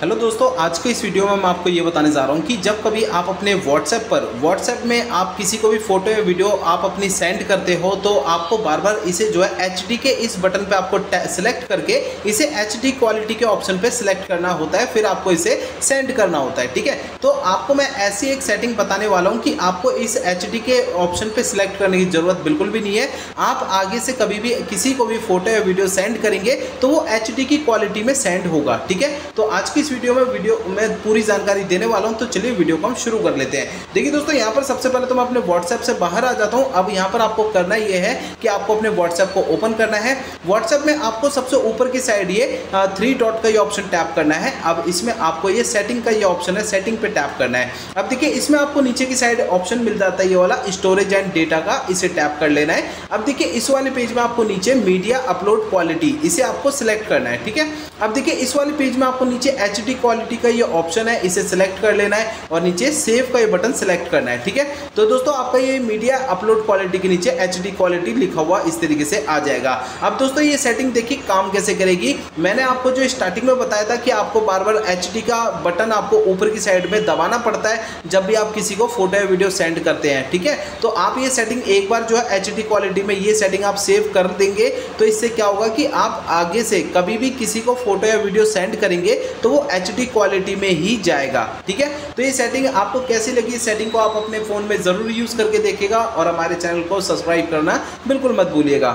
Hello दोस्तों, आज के इस वीडियो में मैं आपको ये बताने जा रहा हूँ कि जब कभी आप अपने व्हाट्सएप पर व्हाट्सएप में आप किसी को भी फ़ोटो या वीडियो आप अपनी सेंड करते हो तो आपको बार बार इसे जो है HD के इस बटन पे आपको सिलेक्ट करके इसे HD क्वालिटी के ऑप्शन पे सिलेक्ट करना होता है, फिर आपको इसे सेंड करना होता है, ठीक है? तो आपको मैं ऐसी एक सेटिंग बताने वाला हूँ कि आपको इस HD के ऑप्शन पर सिलेक्ट करने की ज़रूरत बिल्कुल भी नहीं है। आप आगे से कभी भी किसी को भी फ़ोटो या वीडियो सेंड करेंगे तो वो HD की क्वालिटी में सेंड होगा, ठीक है? तो आज की वीडियो में वीडियो में पूरी जानकारी देने वाला हूँ तो चलिए वीडियो को हम शुरू कर लेते हैं। देखिए दोस्तों, यहाँ पर सबसे पहले तो मैं अपने व्हाट्सएप से बाहर आ जाता हूँ। अब यहाँ पर आपको करना ये है कि आपको अपने व्हाट्सएप को ओपन करना है। व्हाट्सएप में आपको सबसे ऊपर की साइड ये थ्री डॉट का ये ऑप्शन टैप करना है। अब इसमें आपको ये सेटिंग का ये ऑप्शन है सेटिंग पे टैप करना है। अब देखिए, इसमें आपको नीचे की साइड ऑप्शन मिल जाता है ये वाला स्टोरेज एंड डेटा का, इसे टैप कर लेना है। अब देखिए, इस वाले पेज में आपको नीचे मीडिया अपलोड क्वालिटी इसे आपको सिलेक्ट करना है, ठीक है? अब देखिए, इस वाले पेज में आपको नीचे एच क्वालिटी का ये ऑप्शन है, इसे सिलेक्ट कर लेना है और नीचे सेव का ये बटन सिलेक्ट करना है, ठीक है? तो दोस्तों, आपका ये मीडिया अपलोड क्वालिटी के नीचे एच क्वालिटी लिखा हुआ इस तरीके से आ जाएगा। अब दोस्तों, ये सेटिंग देखिए काम कैसे करेगी। मैंने आपको जो स्टार्टिंग में बताया था कि आपको बार बार एच का बटन आपको ऊपर की साइड में दबाना पड़ता है जब भी आप किसी को फ़ोटो या वीडियो सेंड करते हैं, ठीक है? तो आप ये सेटिंग एक बार जो है एच क्वालिटी में ये सेटिंग आप सेव कर देंगे। तो इससे क्या होगा कि आप आगे से कभी भी किसी को फ़ोटो या वीडियो सेंड करेंगे तो वो एच क्वालिटी में ही जाएगा, ठीक है? तो ये सेटिंग आपको कैसी लगी? इस सेटिंग को आप अपने फ़ोन में ज़रूर यूज़ करके देखेगा और हमारे चैनल को सब्सक्राइब करना बिल्कुल मत भूलिएगा।